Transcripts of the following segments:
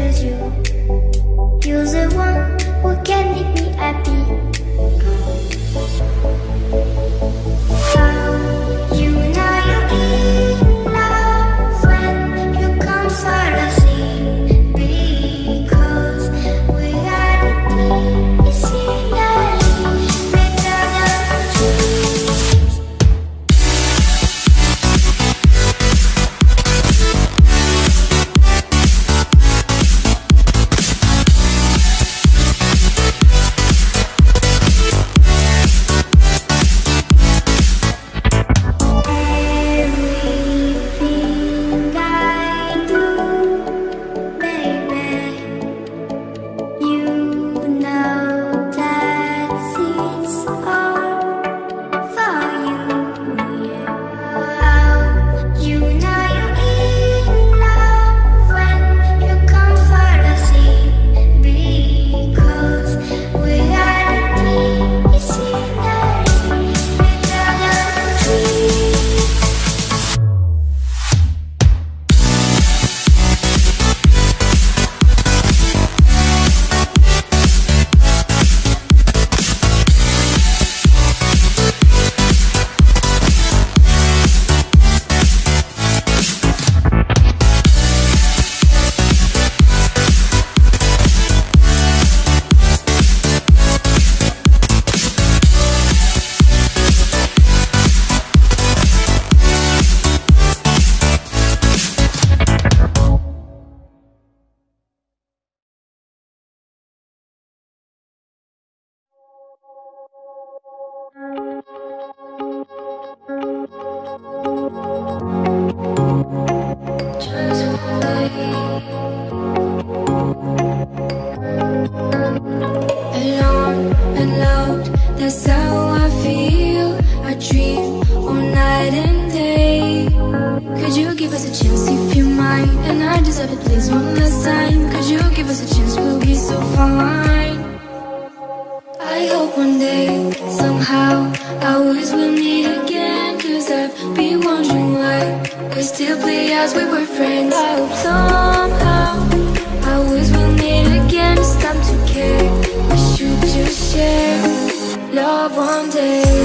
choose you. You're the one who can make me happy. Somehow I always will meet again Cause I've been wondering why We still play as we were friends. I hope somehow I always will meet again. Stop to care. We should just share Love one day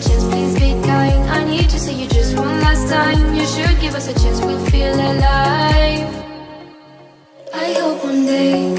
chance, please be kind. I need to see you just one last time. You should give us a chance, We'll feel alive. I hope one day